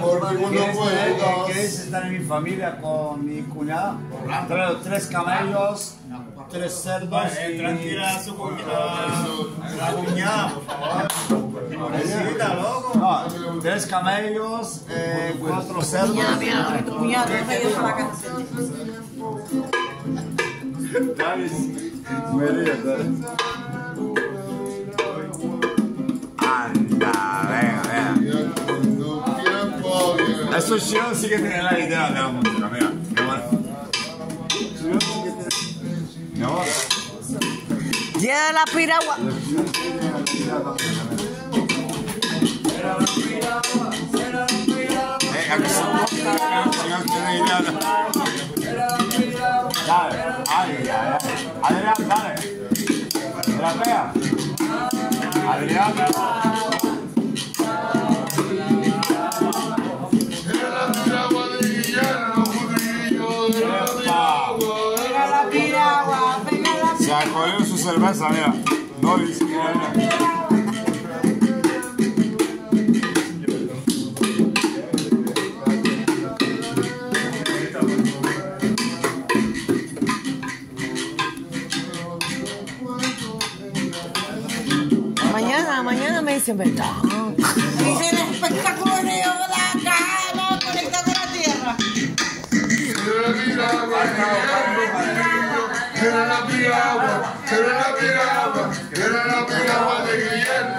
Porque uno puede. ¿Quieres estar en mi familia con mi cuñada? Traigo tres camellos, tres cerdos y... Tranquila, su cuñada. La cuñada, por favor. Pobrecita, loco. No, tres camellos, eh, cuatro cerdos. Mira, mira, tu cuñado, no me dio la casa. Me río, Anda, chicos sí que tienen la de la música, mira. Mi amor. Chicos sí que tienen- Mi amor. Llega la piragua. Eh, a que se. Dale, ay, ay, ay. Adrián, dale. ¿La pega? Adrián. Cerveza, mira. No que era. Mañana, mañana me dicen, ¿verdad?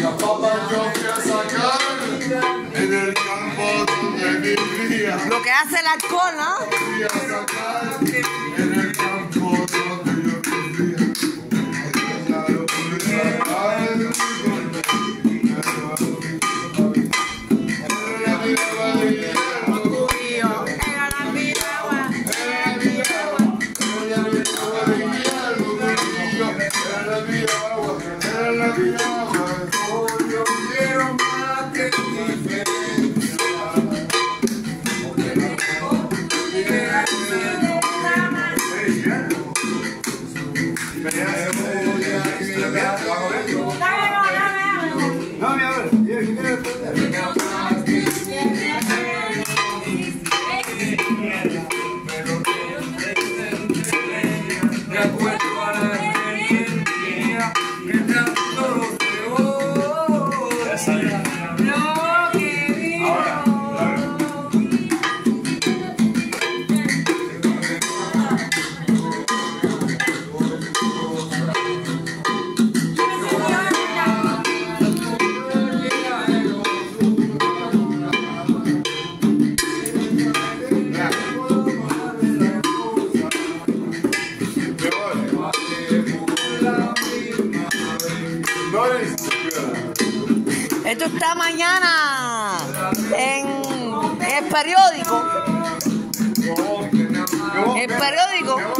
La papa yo fui a sacar en el campo donde vivía. Lo que hace el alcohol, ¿no? Está mañana en el periódico. El periódico.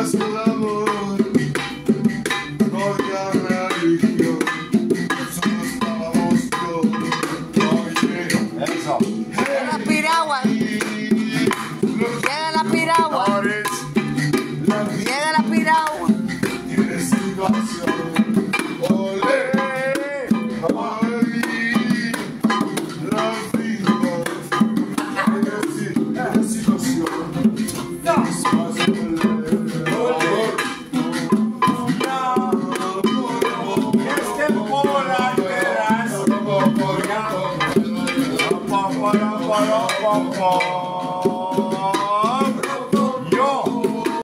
Graças a walk on.